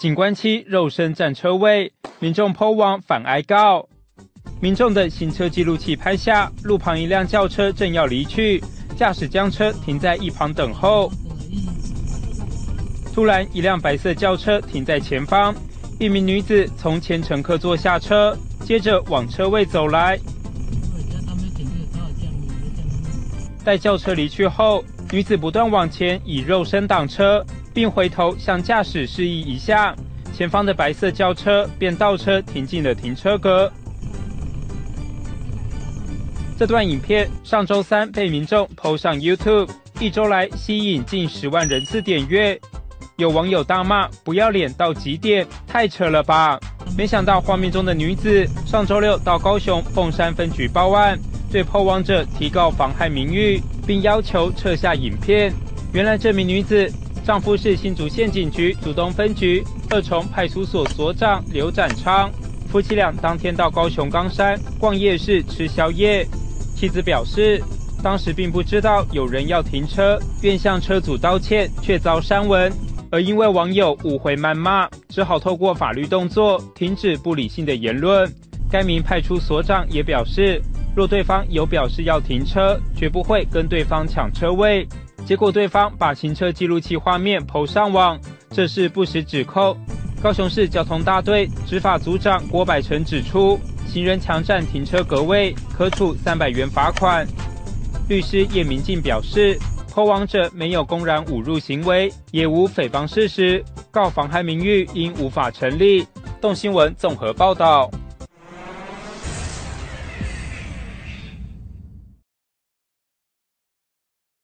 警官妻肉身占车位，民众抛网反挨告。民众的行车记录器拍下，路旁一辆轿车正要离去，驾驶将车停在一旁等候。突然，一辆白色轿车停在前方，一名女子从前乘客座下车，接着往车位走来。待轿车离去后，女子不断往前以肉身挡车，并回头向驾驶示意一下，前方的白色轿车便倒车停进了停车格。这段影片上周三被民众 PO 上 YouTube，一周来吸引近十万人次点阅。有网友大骂：“不要脸到极点，太扯了吧！”没想到画面中的女子上周六到高雄凤山分局报案，对破网者提告妨害名誉，并要求撤下影片。原来这名女子丈夫是新竹县警局竹东分局二重派出所所长刘展昌，夫妻俩当天到高雄冈山逛夜市吃宵夜。妻子表示，当时并不知道有人要停车，愿向车主道歉，却遭删文。而因为网友误会谩骂，只好透过法律动作停止不理性的言论。该名派出所长也表示，若对方有表示要停车，绝不会跟对方抢车位。结果对方把行车记录器画面抛上网，这是不实指控。高雄市交通大队执法组长郭百成指出，行人强占停车格位，可处三百元罚款。律师叶明进表示。破网者没有公然侮辱行为，也无诽谤事实，告妨害名誉应无法成立。动新闻综合报道。